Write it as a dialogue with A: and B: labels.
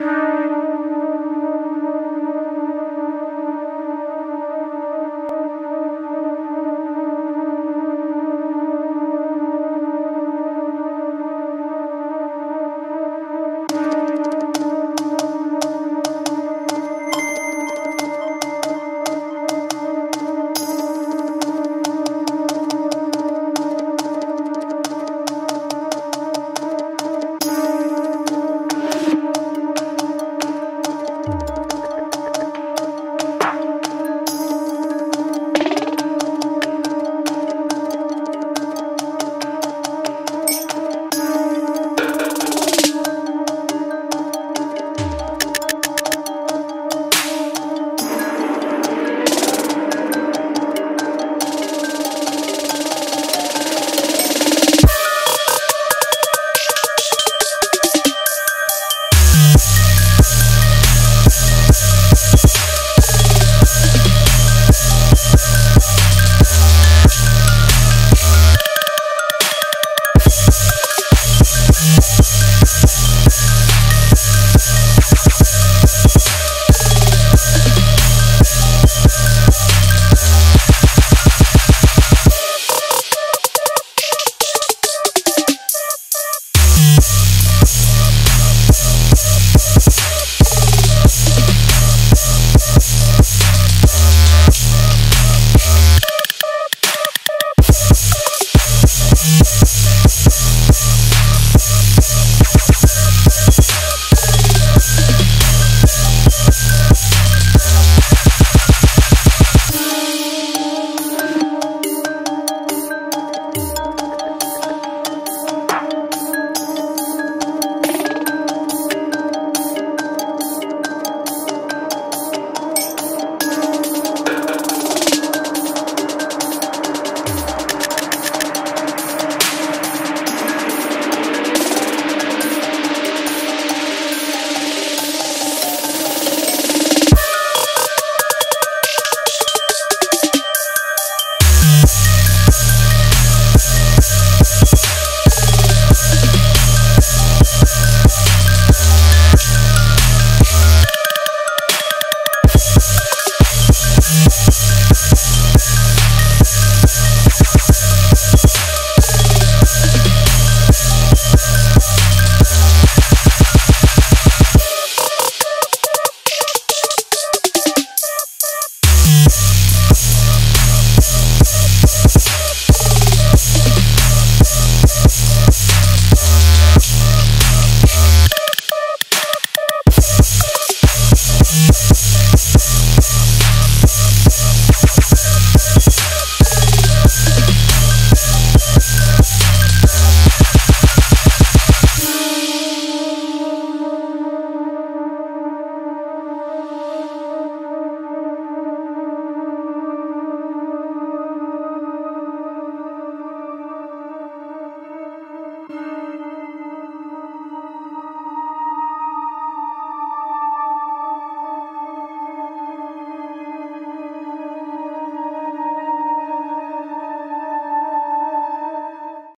A: you